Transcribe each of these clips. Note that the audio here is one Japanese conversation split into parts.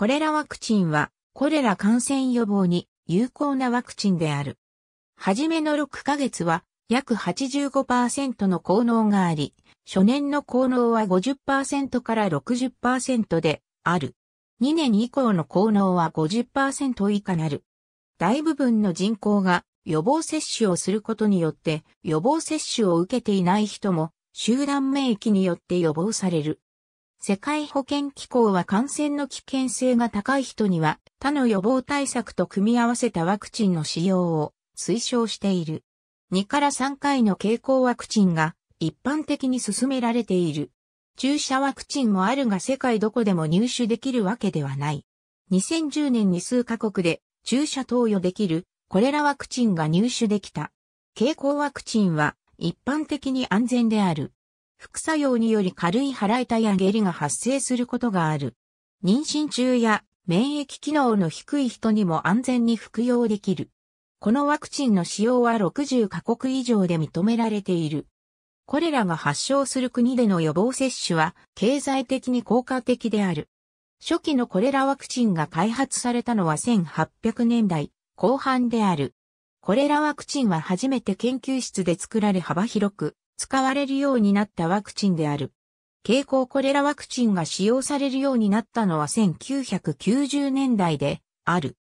これらワクチンは、コレラ感染予防に有効なワクチンである。はじめの6ヶ月は、約85%の効能があり、初年の効能は50%から60%である。2年以降の効能は50%以下なる。大部分の人口が予防接種をすることによって予防接種を受けていない人も集団免疫によって予防される。世界保健機構は感染の危険性が高い人には他の予防対策と組み合わせたワクチンの使用を推奨している。2から3回の経口ワクチンが一般的に進められている。注射ワクチンもあるが世界どこでも入手できるわけではない。2010年に数カ国で注射投与できるこれらワクチンが入手できた。経口ワクチンは一般的に安全である。副作用により軽い腹痛や下痢が発生することがある。妊娠中や免疫機能の低い人にも安全に服用できる。このワクチンの使用は60カ国以上で認められている。これらが発症する国での予防接種は経済的に効果的である。初期のコレラワクチンが開発されたのは1800年代後半である。コレラワクチンは初めて研究室で作られ幅広く使われるようになったワクチンである。経口コレラワクチンが使用されるようになったのは1990年代である。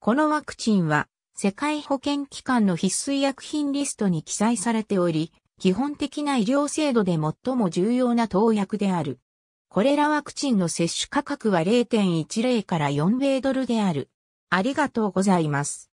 このワクチンは世界保健機関の必須医薬品リストに記載されており、基本的な医療制度で最も重要な投薬である。これらワクチンの接種価格は0.10から4米ドルである。ありがとうございます。